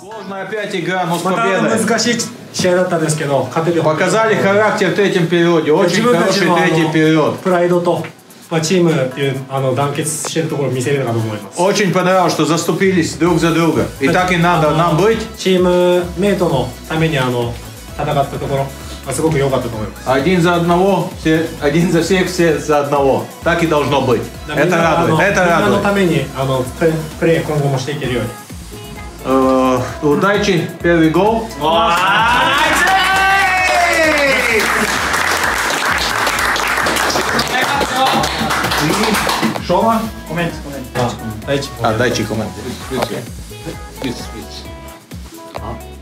Сложная опять игра, но с また победой. 難しい試合だったんですけど勝てて Показали характер в третьем периоде. 自 Очень 分たち хороший のあ третий の период. プライドと、まあ、チームっていうあの団結してるところを見せれたかと思います Очень понравилось, что заступились друг за друга. И так и надо нам быть. チームメイトのためにあの戦ったところあすごく良かったと思います Один за одного, все, один за всех, все за одного. Так и должно быть. みんな Это あの радует, みん это なの радует. ためにあのプレプレー今後もしていけるように Э, Удачи, первый гол. Шома? 第一 А, дайте комментарий.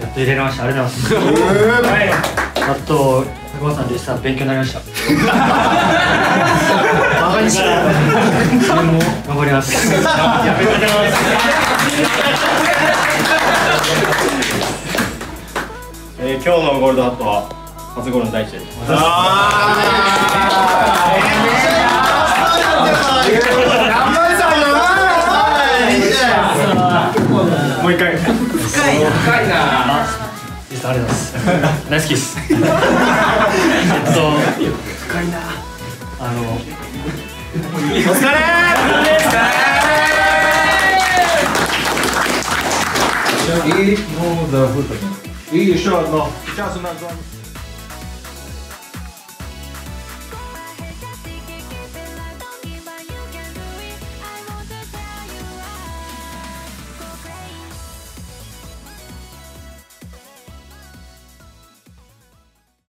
やっと入れました。ありがとうございます。はい。あと、高尾さんでした。勉強になりました。バカにして。 頑張ります。やめてえー、今日のゴールドハットは初ゴールの第一です。もう一回。です。ありがとうございます。大好きです。えっと、深いな。あの、И, ну, да, выпадем. И еще одно. Сейчас у нас.